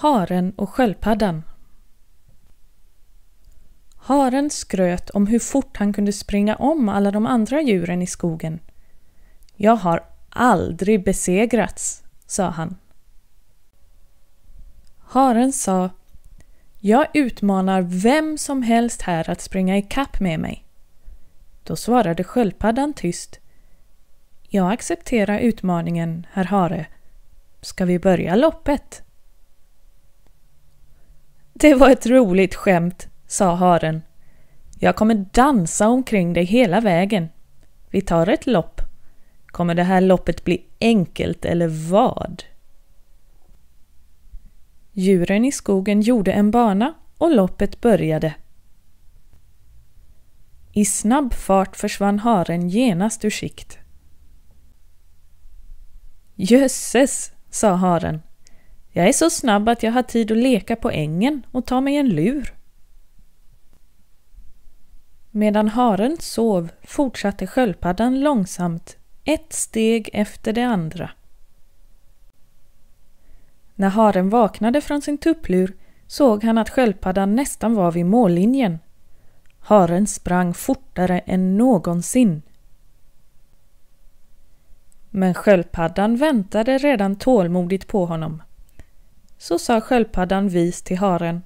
Haren och sköldpaddan Haren skröt om hur fort han kunde springa om alla de andra djuren i skogen. Jag har aldrig besegrats, sa han. Haren sa Jag utmanar vem som helst här att springa i kapp med mig. Då svarade sköldpaddan tyst. Jag accepterar utmaningen, herr hare. Ska vi börja loppet? Det var ett roligt skämt, sa haren. Jag kommer dansa omkring dig hela vägen. Vi tar ett lopp. Kommer det här loppet bli enkelt eller vad? Djuren i skogen gjorde en bana och loppet började. I snabb fart försvann haren genast ur sikt. Jösses, sa haren. Jag är så snabb att jag har tid att leka på ängen och ta mig en lur. Medan haren sov fortsatte sköldpaddan långsamt, ett steg efter det andra. När haren vaknade från sin tupplur såg han att sköldpaddan nästan var vid mållinjen. Haren sprang fortare än någonsin. Men sköldpaddan väntade redan tålmodigt på honom. Så sa sköldpaddan vis till haren.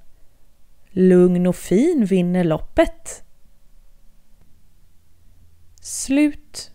Lugn och fin vinner loppet. Slut